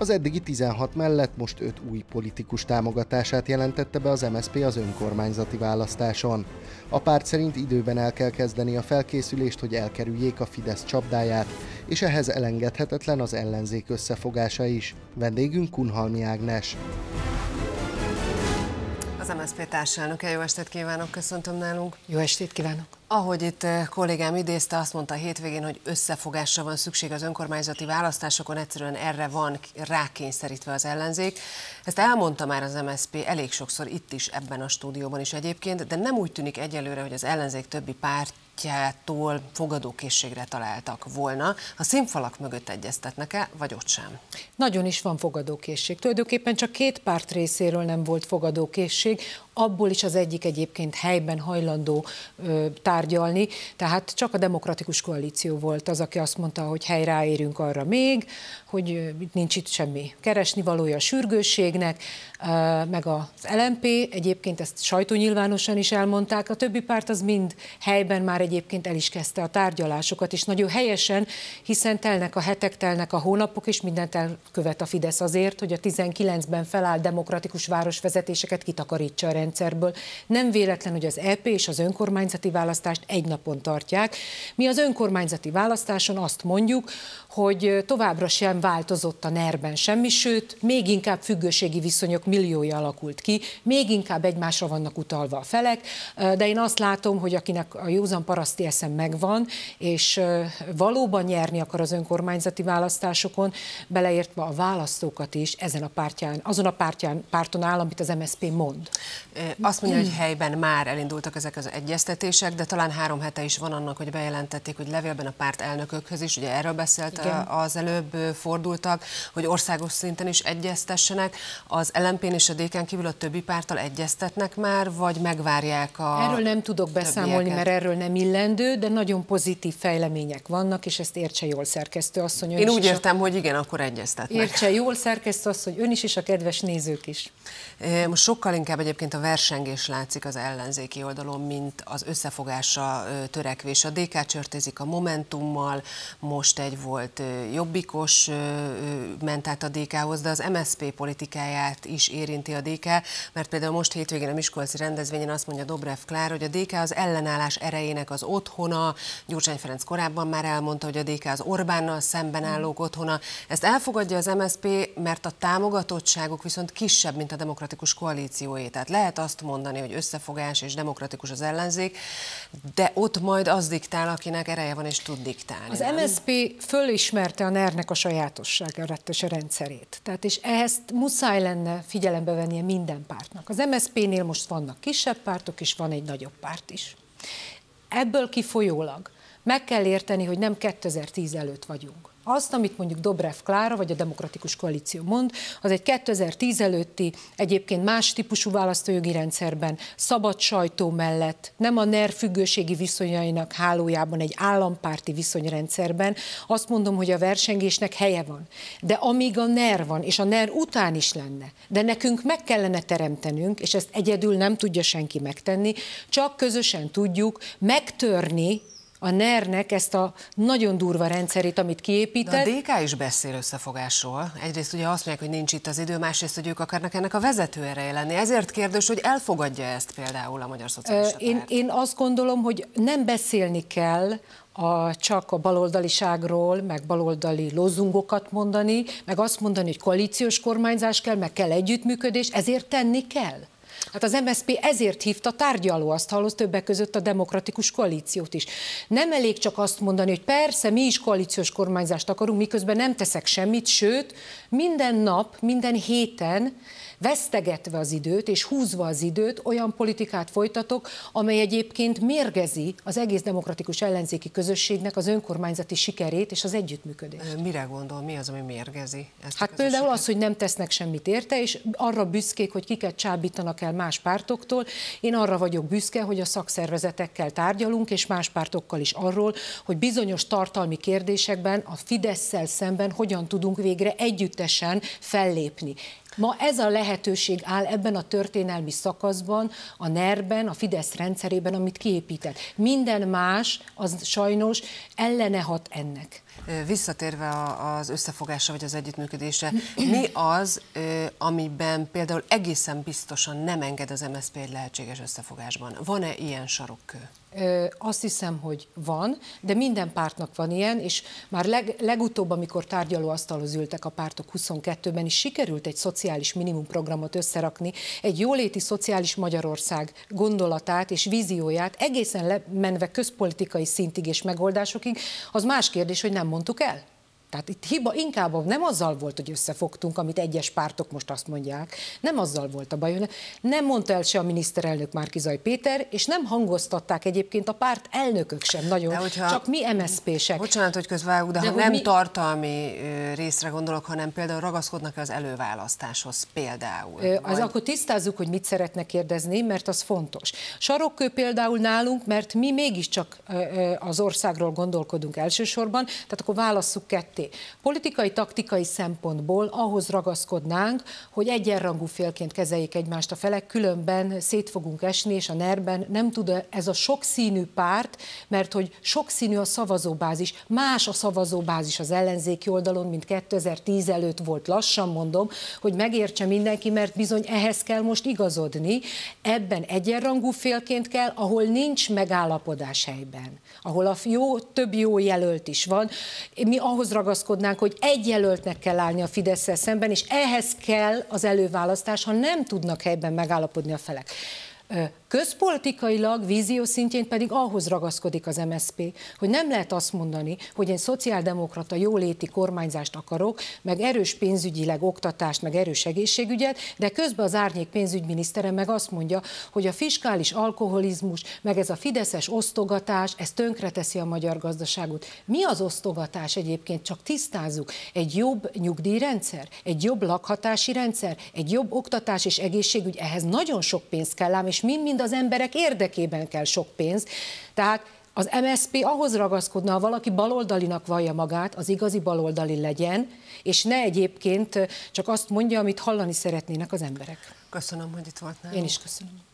Az eddigi 16 mellett most 5 új politikus támogatását jelentette be az MSP az önkormányzati választáson. A párt szerint időben el kell kezdeni a felkészülést, hogy elkerüljék a Fidesz csapdáját, és ehhez elengedhetetlen az ellenzék összefogása is. Vendégünk Kunhalmi Ágnes. Az MSZP társelnöke, jó estét kívánok, köszöntöm nálunk. Jó estét kívánok. Ahogy itt eh, kollégám idézte, azt mondta a hétvégén, hogy összefogásra van szükség az önkormányzati választásokon, egyszerűen erre van rákényszerítve az ellenzék. Ezt elmondta már az MSZP elég sokszor itt is, ebben a stúdióban is egyébként, de nem úgy tűnik egyelőre, hogy az ellenzék többi párt pártjától fogadókészségre találtak volna. A színfalak mögött egyeztetnek-e, vagy ott sem? Nagyon is van fogadókészség. Tulajdonképpen csak két párt részéről nem volt fogadókészség, abból is az egyik egyébként helyben hajlandó ö, tárgyalni, tehát csak a demokratikus koalíció volt az, aki azt mondta, hogy helyráérünk arra még, hogy nincs itt semmi keresni valója a sürgősségnek, meg az LMP, egyébként ezt sajtónyilvánosan is elmondták, a többi párt az mind helyben már egyébként el is kezdte a tárgyalásokat, és nagyon helyesen, hiszen telnek a hetek, telnek a hónapok, és mindent elkövet a Fidesz azért, hogy a 19-ben felállt demokratikus városvezetéseket kitakarítsa a rendszerből. Nem véletlen, hogy az EP és az önkormányzati választást egy napon tartják. Mi az önkormányzati választáson azt mondjuk, hogy továbbra sem változott a nerben semmi, sőt, még inkább függőségi viszonyok milliója alakult ki, még inkább egymásra vannak utalva a felek, de én azt látom, hogy akinek a józan paraszti eszem megvan, és valóban nyerni akar az önkormányzati választásokon, beleértve a választókat is ezen a pártján, azon a pártján, párton áll, amit az MSZP mond. Azt mondja, hogy helyben már elindultak ezek az egyeztetések, de talán három hete is van annak, hogy bejelentették, hogy levélben a párt elnökökhöz is, ugye erről beszélt Igen. az előbb fordultak, hogy országos szinten is egyeztessenek. Az lmp és a DK-n kívül a többi párttal egyeztetnek már, vagy megvárják a Erről nem tudok beszámolni, többieket. mert erről nem illendő, de nagyon pozitív fejlemények vannak, és ezt értse jól szerkesztő asszony. Én úgy értem, a... hogy igen, akkor egyeztetnek. Értse jól szerkesztő asszony, ön is, és a kedves nézők is. Most sokkal inkább egyébként a versengés látszik az ellenzéki oldalon, mint az összefogásra törekvés. A DK csörtézik a Momentummal, most egy volt jobbikos ment át a DK-hoz, de az MSZP politikáját is érinti a DK, mert például most hétvégén a Miskolci rendezvényen azt mondja Dobrev Klár, hogy a DK az ellenállás erejének az otthona, Gyurcsány Ferenc korábban már elmondta, hogy a DK az Orbánnal szemben állók otthona. Ezt elfogadja az MSZP, mert a támogatottságuk viszont kisebb, mint a demokratikus koalícióé. Tehát lehet azt mondani, hogy összefogás és demokratikus az ellenzék, de ott majd az diktál, akinek ereje van és tud diktálni. Az nem? MSZP fölismerte a NER-nek a sajátossága, a rendszerét. Tehát és ehhez muszáj lenne figyelembe vennie minden pártnak. Az MSZP-nél most vannak kisebb pártok, és van egy nagyobb párt is. Ebből kifolyólag meg kell érteni, hogy nem 2010 előtt vagyunk azt, amit mondjuk Dobrev Klára vagy a Demokratikus Koalíció mond, az egy 2010 előtti, egyébként más típusú választójogi rendszerben, szabad sajtó mellett, nem a NER függőségi viszonyainak hálójában, egy állampárti viszonyrendszerben, azt mondom, hogy a versengésnek helye van. De amíg a NER van, és a NER után is lenne, de nekünk meg kellene teremtenünk, és ezt egyedül nem tudja senki megtenni, csak közösen tudjuk megtörni a NER-nek ezt a nagyon durva rendszerét, amit kiépített. De a DK is beszél összefogásról. Egyrészt ugye azt mondják, hogy nincs itt az idő, másrészt, hogy ők akarnak ennek a vezető ereje lenni. Ezért kérdés, hogy elfogadja ezt például a Magyar Szocialista én, én azt gondolom, hogy nem beszélni kell a, csak a baloldaliságról, meg baloldali lozungokat mondani, meg azt mondani, hogy koalíciós kormányzás kell, meg kell együttműködés, ezért tenni kell. Hát az MSZP ezért hívta tárgyalóasztalhoz többek között a demokratikus koalíciót is. Nem elég csak azt mondani, hogy persze mi is koalíciós kormányzást akarunk, miközben nem teszek semmit, sőt, minden nap, minden héten vesztegetve az időt és húzva az időt olyan politikát folytatok, amely egyébként mérgezi az egész demokratikus ellenzéki közösségnek az önkormányzati sikerét és az együttműködést. Mire gondol, mi az, ami mérgezi? Ezt hát például az, hogy nem tesznek semmit érte, és arra büszkék, hogy kiket csábítanak el más pártoktól. Én arra vagyok büszke, hogy a szakszervezetekkel tárgyalunk, és más pártokkal is arról, hogy bizonyos tartalmi kérdésekben a fidesz szemben hogyan tudunk végre együttesen fellépni. Ma ez a lehet lehetőség áll ebben a történelmi szakaszban, a NER-ben, a Fidesz rendszerében, amit kiépített. Minden más, az sajnos ellene hat ennek. Visszatérve az összefogásra vagy az együttműködésre, mi az, amiben például egészen biztosan nem enged az MSZP egy lehetséges összefogásban? Van-e ilyen sarokkő? Azt hiszem, hogy van, de minden pártnak van ilyen, és már leg, legutóbb, amikor tárgyalóasztalhoz ültek a pártok 22-ben is sikerült egy szociális minimumprogramot összerakni, egy jóléti szociális Magyarország gondolatát és vízióját egészen lemenve közpolitikai szintig és megoldásokig, az más kérdés, hogy nem mondtuk el. Tehát itt hiba inkább nem azzal volt, hogy összefogtunk, amit egyes pártok most azt mondják, nem azzal volt a baj, nem mondta el se a miniszterelnök Márkizaj Péter, és nem hangoztatták egyébként a párt elnökök sem nagyon, hogyha, csak mi MSZP-sek. Bocsánat, hogy közvágok, de, de ha nem mi... tartalmi részre gondolok, hanem például ragaszkodnak az előválasztáshoz például. Az vagy... akkor tisztázzuk, hogy mit szeretnek kérdezni, mert az fontos. Sarokkő például nálunk, mert mi mégiscsak az országról gondolkodunk elsősorban, tehát akkor válasszuk ketté ketté. Politikai, taktikai szempontból ahhoz ragaszkodnánk, hogy egyenrangú félként kezeljék egymást a felek, különben szét fogunk esni, és a NER-ben nem tud ez a sokszínű párt, mert hogy sokszínű a szavazóbázis, más a szavazóbázis az ellenzéki oldalon, mint 2010 előtt volt, lassan mondom, hogy megértse mindenki, mert bizony ehhez kell most igazodni. Ebben egyenrangú félként kell, ahol nincs megállapodás helyben, ahol a jó, több jó jelölt is van. Mi ahhoz ragaszkodunk, ragaszkodnánk, hogy egy jelöltnek kell állni a fidesz szemben, és ehhez kell az előválasztás, ha nem tudnak helyben megállapodni a felek. Közpolitikailag, vízió szintjén pedig ahhoz ragaszkodik az MSP, hogy nem lehet azt mondani, hogy én szociáldemokrata jóléti kormányzást akarok, meg erős pénzügyileg oktatást, meg erős egészségügyet, de közben az árnyék pénzügyminisztere meg azt mondja, hogy a fiskális alkoholizmus, meg ez a fideszes osztogatás, ez tönkreteszi a magyar gazdaságot. Mi az osztogatás egyébként? Csak tisztázzuk. Egy jobb nyugdíjrendszer, egy jobb lakhatási rendszer, egy jobb oktatás és egészségügy, ehhez nagyon sok pénz kell ám, és mi mind mind az emberek érdekében kell sok pénz. Tehát az MSP ahhoz ragaszkodna, ha valaki baloldalinak vallja magát, az igazi baloldali legyen, és ne egyébként csak azt mondja, amit hallani szeretnének az emberek. Köszönöm, hogy itt volt nálunk. Én is köszönöm.